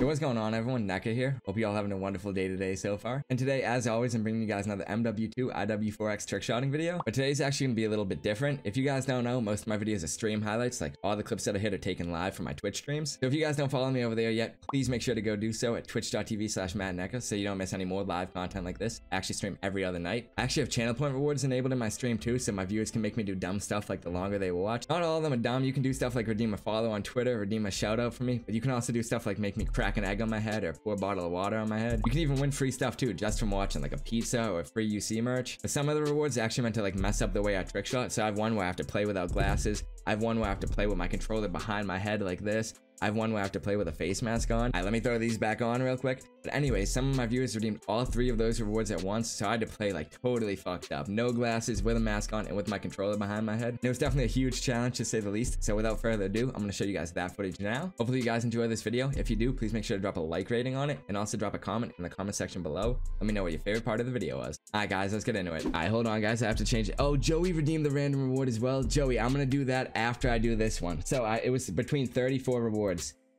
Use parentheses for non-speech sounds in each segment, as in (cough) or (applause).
Hey, what's going on everyone? Necca here. Hope you all having a wonderful day today so far. And today, as always, I'm bringing you guys another MW2 IW4X trickshotting video. But today's actually going to be a little bit different. If you guys don't know, most of my videos are stream highlights. Like all the clips that I hit are taken live from my Twitch streams. So if you guys don't follow me over there yet, please make sure to go do so at twitch.tv slash mattnecca so you don't miss any more live content like this. I actually stream every other night. I actually have channel point rewards enabled in my stream too, so my viewers can make me do dumb stuff like the longer they will watch. Not all of them are dumb. You can do stuff like redeem a follow on Twitter, redeem a shout out for me, but you can also do stuff like make me crack an egg on my head or pour a bottle of water on my head. You can even win free stuff too, just from watching, like a pizza or free UC merch. But some of the rewards actually meant to like mess up the way I trick shot. So I have one where I have to play without glasses. I have one where I have to play with my controller behind my head like this. I have one where I have to play with a face mask on. All right, let me throw these back on real quick. But anyway, some of my viewers redeemed all three of those rewards at once, so I had to play like totally fucked up. No glasses, with a mask on, and with my controller behind my head. And it was definitely a huge challenge to say the least. So without further ado, I'm gonna show you guys that footage now. Hopefully you guys enjoy this video. If you do, please make sure to drop a like rating on it and also drop a comment in the comment section below. Let me know what your favorite part of the video was. All right, guys, let's get into it. All right, hold on, guys. I have to change it. Oh, Joey redeemed the random reward as well. Joey, I'm gonna do that after I do this one. So I, it was between 34 rewards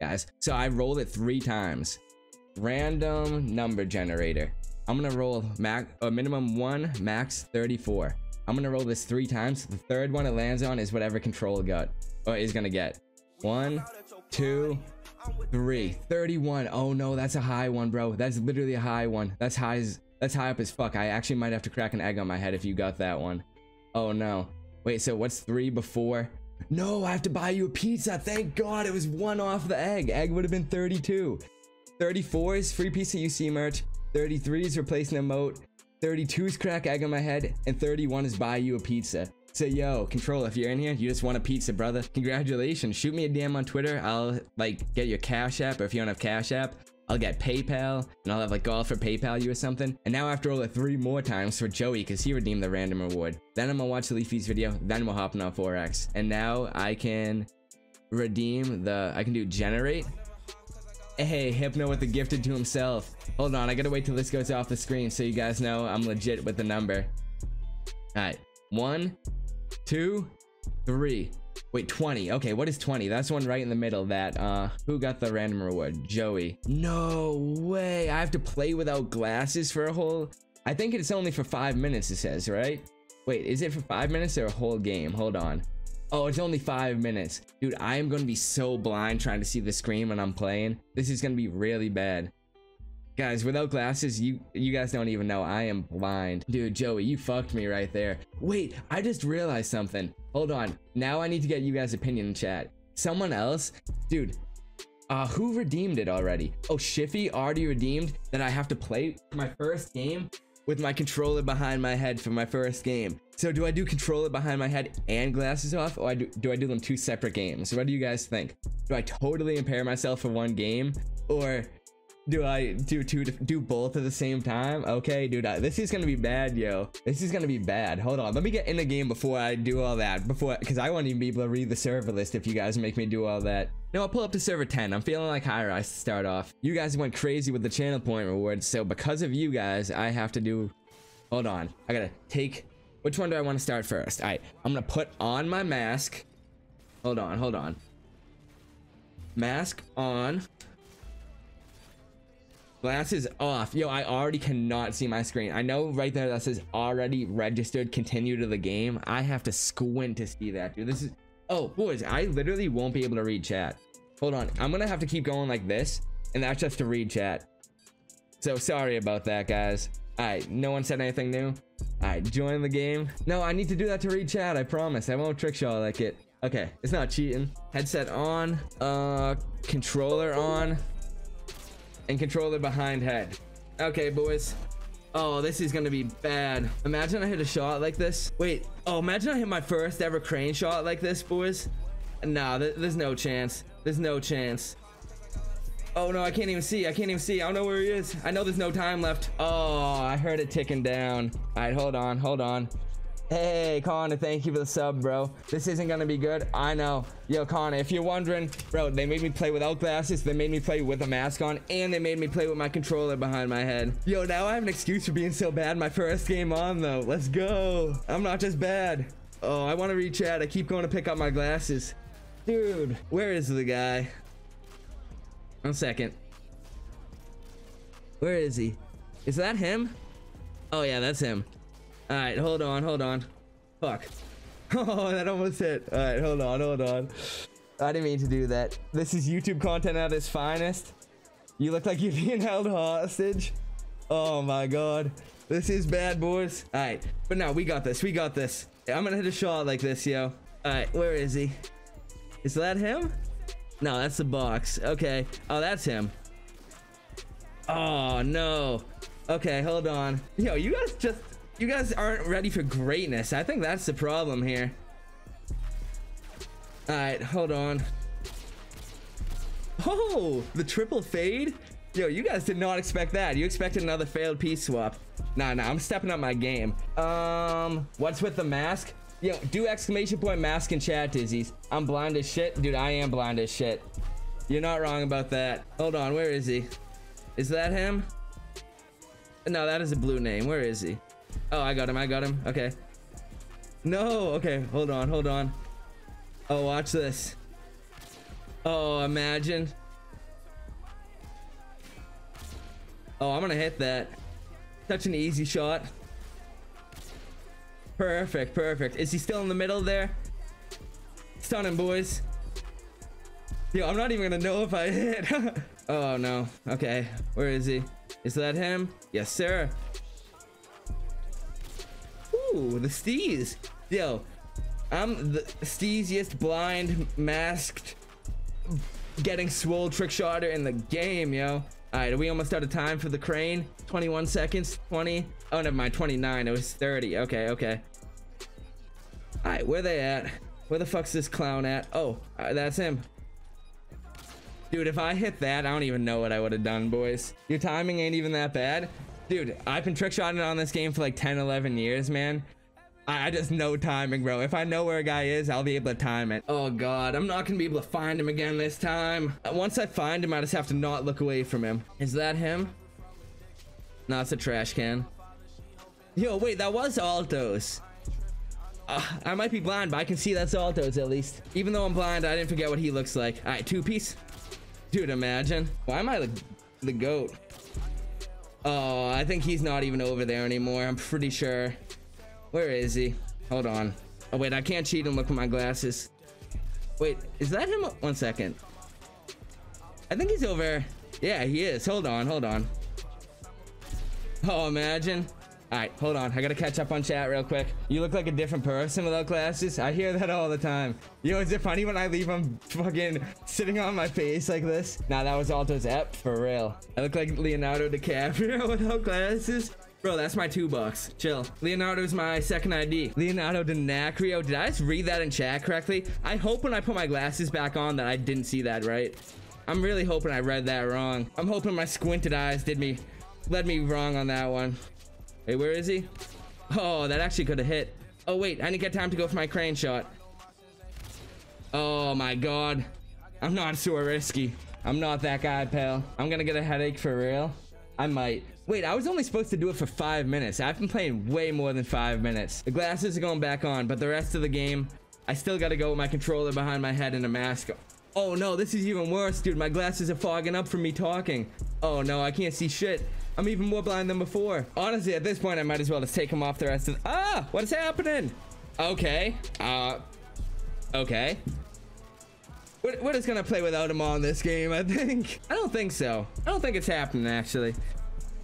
guys. So I rolled it three times. Random number generator. I'm gonna roll max a uh, minimum one, max 34. I'm gonna roll this three times. The third one it lands on is whatever control got or uh, is gonna get. One, two, three. 31. Oh no, that's a high one, bro. That's literally a high one. That's high as that's high up as fuck. I actually might have to crack an egg on my head if you got that one. Oh no. Wait, so what's three before? No, I have to buy you a pizza. Thank God it was one off the egg. Egg would have been 32. 34 is free piece of UC merch. 33 is replacing emote. 32 is crack egg on my head. And 31 is buy you a pizza. So yo, control, if you're in here, you just want a pizza, brother. Congratulations. Shoot me a DM on Twitter. I'll like get your Cash App, or if you don't have Cash App, I'll get PayPal, and I'll have like golf for PayPal you or something. And now I have to roll it three more times for Joey because he redeemed the random reward. Then I'm gonna watch the Leafy's video, then we'll hop on 4X. And now I can redeem the, I can do generate. Hey, Hypno with the gifted to himself. Hold on, I gotta wait till this goes off the screen so you guys know I'm legit with the number. All right, one, two, three. Wait, 20. Okay, what is 20? That's one right in the middle that, uh, who got the random reward? Joey. No way. I have to play without glasses for a whole... I think it's only for five minutes, it says, right? Wait, is it for five minutes or a whole game? Hold on. Oh, it's only five minutes. Dude, I am going to be so blind trying to see the screen when I'm playing. This is going to be really bad. Guys, without glasses, you you guys don't even know I am blind. Dude, Joey, you fucked me right there. Wait, I just realized something. Hold on. Now I need to get you guys' opinion in chat. Someone else? Dude, uh, who redeemed it already? Oh, Shiffy already redeemed that I have to play my first game with my controller behind my head for my first game. So do I do controller behind my head and glasses off or do, do I do them two separate games? What do you guys think? Do I totally impair myself for one game or do I do two do both at the same time? Okay, dude, I, this is gonna be bad, yo. This is gonna be bad. Hold on, let me get in the game before I do all that. Before, because I won't even be able to read the server list if you guys make me do all that. No, I'll pull up to server 10. I'm feeling like high rise to start off. You guys went crazy with the channel point rewards, so because of you guys, I have to do. Hold on, I gotta take. Which one do I want to start first? All right, I'm gonna put on my mask. Hold on, hold on. Mask on. Glasses off. Yo, I already cannot see my screen. I know right there that says already registered, continue to the game. I have to squint to see that, dude. This is... Oh, boys, I literally won't be able to read chat. Hold on. I'm gonna have to keep going like this, and that's just to read chat. So sorry about that, guys. Alright, no one said anything new? Alright, join the game. No, I need to do that to read chat, I promise. I won't trick y'all like it. Okay, it's not cheating. Headset on. Uh, controller on and controller behind head. Okay, boys. Oh, this is gonna be bad. Imagine I hit a shot like this. Wait, oh, imagine I hit my first ever crane shot like this, boys. Nah, th there's no chance. There's no chance. Oh no, I can't even see. I can't even see. I don't know where he is. I know there's no time left. Oh, I heard it ticking down. All right, hold on, hold on. Hey, Connor, thank you for the sub, bro. This isn't gonna be good. I know. Yo, Connor, if you're wondering, bro, they made me play without glasses, they made me play with a mask on, and they made me play with my controller behind my head. Yo, now I have an excuse for being so bad my first game on, though. Let's go. I'm not just bad. Oh, I want to reach out. I keep going to pick up my glasses. Dude, where is the guy? One second. Where is he? Is that him? Oh yeah, that's him. All right, hold on, hold on. Fuck. (laughs) Oh, that almost hit. All right, hold on, hold on. I didn't mean to do that. This is YouTube content at its finest. You look like you're (laughs) being held hostage. Oh my god. This is bad, boys. All right, but now we got this. We got this. I'm gonna hit a shot like this, yo. All right, where is he? Is that him? No, that's the box. Okay. Oh, that's him. Oh, no. Okay, hold on. Yo, you guys just... You guys aren't ready for greatness. I think that's the problem here. Alright, hold on. Oh, the triple fade? Yo, you guys did not expect that. You expected another failed piece swap. Nah, nah, I'm stepping up my game. Um, what's with the mask? Yo, do exclamation point mask in chat, Dizzies. I'm blind as shit. Dude, I am blind as shit. You're not wrong about that. Hold on, where is he? Is that him? No, that is a blue name. Where is he? Oh, I got him. I got him. Okay. No. Okay. Hold on. Hold on. Oh, watch this. Oh, imagine. Oh, I'm gonna hit that. Such an easy shot. Perfect, perfect. Is he still in the middle there? Stun him, boys. Yo, I'm not even gonna know if I hit. (laughs) oh, no. Okay, where is he? Is that him? Yes, sir. Ooh, the Steez. Yo, I'm the steeziest blind, masked, getting swole trick shotter in the game, yo. All right, are we almost out of time for the crane? 21 seconds, 20. Oh, never mind, 29. It was 30. Okay, okay. All right, where they at? Where the fuck's this clown at? Oh, uh, that's him. Dude, if I hit that, I don't even know what I would have done, boys. Your timing ain't even that bad. Dude, I've been trickshotting on this game for like 10, 11 years, man. I, just know timing, bro. If I know where a guy is, I'll be able to time it. Oh, God. I'm not going to be able to find him again this time. Uh, once I find him, I just have to not look away from him. Is that him? No, it's a trash can. Yo, wait, that was Altos. Uh, I might be blind, but I can see that's Altos at least. Even though I'm blind, I didn't forget what he looks like. All right, two piece. Dude, imagine. Why am I the, the goat? Oh, I think he's not even over there anymore. I'm pretty sure. Where is he? Hold on. Oh, wait, I can't cheat and look with my glasses. Wait, is that him? One second. I think he's over. Yeah, he is. Hold on, hold on. Oh, imagine. All right, hold on. I gotta catch up on chat real quick. You look like a different person without glasses. I hear that all the time. Yo, is it funny when I leave them fucking sitting on my face like this? Nah, that was Alto's ep for real. I look like Leonardo DiCaprio (laughs) without glasses. Bro, that's my two bucks. Chill. Leonardo's my second ID. Leonardo DiCaprio. Did I just read that in chat correctly? I hope when I put my glasses back on that I didn't see that right. I'm really hoping I read that wrong. I'm hoping my squinted eyes did me, led me wrong on that one. Hey, where is he? Oh, that actually could have hit. Oh, wait. I didn't get time to go for my crane shot. Oh, my God. I'm not so risky. I'm not that guy, pal. I'm gonna get a headache for real. I might. Wait, I was only supposed to do it for five minutes. I've been playing way more than five minutes. The glasses are going back on, but the rest of the game, I still gotta go with my controller behind my head and a mask. Oh no, this is even worse, dude. My glasses are fogging up from me talking. Oh no, I can't see shit. I'm even more blind than before. Honestly, at this point, I might as well just take them off the rest of Ah! What is happening? Okay. Uh... Okay. We're, just gonna play without him on this game, I think. (laughs) I don't think so. I don't think it's happening, actually.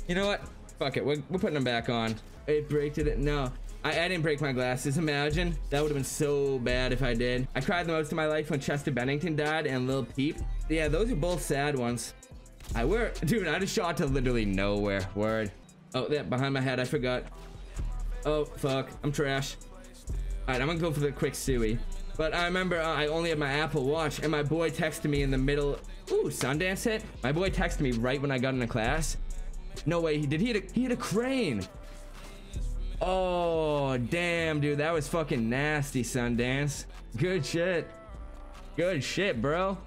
You know what? Fuck it. We're, we're putting them back on. It break it? No. I, I didn't break my glasses. Imagine. That would have been so bad if I did. I cried the most of my life when Chester Bennington died and Lil Peep. Yeah, those are both sad ones. I were, dude, I just shot to literally nowhere. Word. Oh, yeah, behind my head, I forgot. Oh, fuck. I'm trash. Alright, I'm gonna go for the quick suey. But I remember uh, I only had my Apple Watch, and my boy texted me in the middle. Ooh, Sundance hit. My boy texted me right when I got into class. No way, he did. He hit a, he hit a crane. Oh, damn, dude. That was fucking nasty, Sundance. Good shit. Good shit, bro.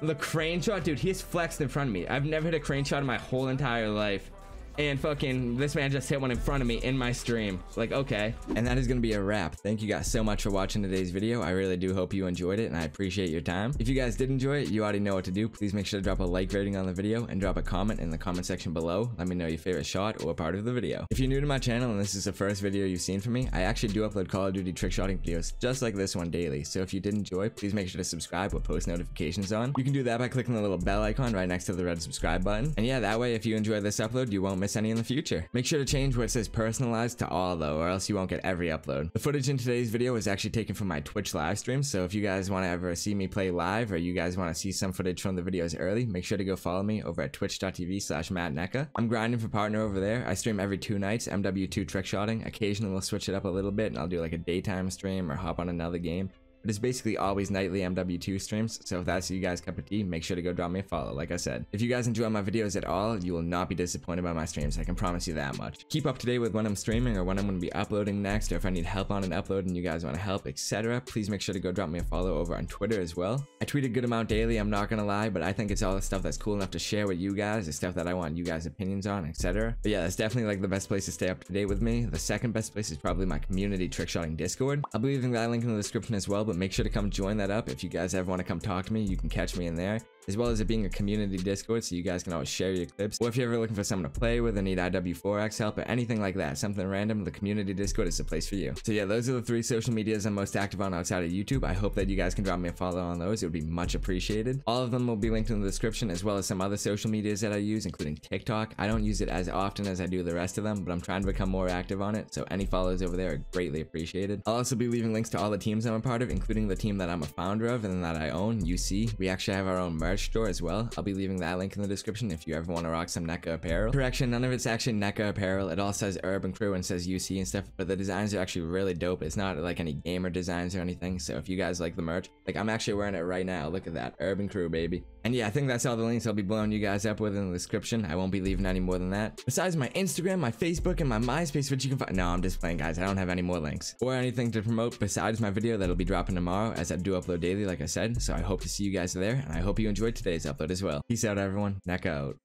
The crane shot, dude, he's flexed in front of me. I've never hit a crane shot in my whole entire life. And fucking this man just hit one in front of me in my stream. Like, okay. And that is gonna be a wrap. Thank you guys so much for watching today's video. I really do hope you enjoyed it and I appreciate your time. If you guys did enjoy it, you already know what to do. Please make sure to drop a like rating on the video and drop a comment in the comment section below. Let me know your favorite shot or part of the video. If you're new to my channel and this is the first video you've seen from me, I actually do upload Call of Duty trick shotting videos just like this one daily. So if you did enjoy, please make sure to subscribe with post notifications on. You can do that by clicking the little bell icon right next to the red subscribe button. And yeah, that way if you enjoy this upload, you won't miss any in the future. Make sure to change where it says personalized to all though, or else you won't get every upload. The footage in today's video was actually taken from my Twitch live stream, so if you guys want to ever see me play live or you guys want to see some footage from the videos early, make sure to go follow me over at twitch.tv slash mattnecca. I'm grinding for partner over there. I stream every two nights, MW2 trick shotting. Occasionally we'll switch it up a little bit and I'll do like a daytime stream or hop on another game. But it's basically always nightly MW2 streams, so if that's you guys' cup of tea, make sure to go drop me a follow, like I said. If you guys enjoy my videos at all, you will not be disappointed by my streams, I can promise you that much. Keep up to date with when I'm streaming or when I'm going to be uploading next, or if I need help on an upload and you guys want to help, etc. Please make sure to go drop me a follow over on Twitter as well. I tweet a good amount daily, I'm not gonna lie, but I think it's all the stuff that's cool enough to share with you guys, the stuff that I want you guys' opinions on, etc. But yeah, that's definitely like the best place to stay up to date with me. The second best place is probably my community trickshotting Discord. I'll be leaving that link in the description as well, but make sure to come join that up. If you guys ever want to come talk to me, you can catch me in there as well as it being a community Discord so you guys can always share your clips. Or if you're ever looking for someone to play with and need IW4X help or anything like that, something random, the community Discord is the place for you. So yeah, those are the three social medias I'm most active on outside of YouTube. I hope that you guys can drop me a follow on those. It would be much appreciated. All of them will be linked in the description as well as some other social medias that I use, including TikTok. I don't use it as often as I do the rest of them, but I'm trying to become more active on it. So any follows over there are greatly appreciated. I'll also be leaving links to all the teams I'm a part of, including the team that I'm a founder of and that I own, UC. We actually have our own merch store as well. I'll be leaving that link in the description if you ever want to rock some Necca apparel. Correction, none of it's actually Necca apparel. It all says Urban Crew and says UC and stuff, but the designs are actually really dope. It's not like any gamer designs or anything, so if you guys like the merch, like I'm actually wearing it right now. Look at that. Urban Crew, baby. And yeah, I think that's all the links I'll be blowing you guys up with in the description. I won't be leaving any more than that. Besides my Instagram, my Facebook, and my MySpace, which you can find. No, I'm just playing, guys. I don't have any more links or anything to promote besides my video that'll be dropping tomorrow as I do upload daily, like I said. So I hope to see you guys there, and I hope you enjoyed today's upload as well. Peace out, everyone. Neck out.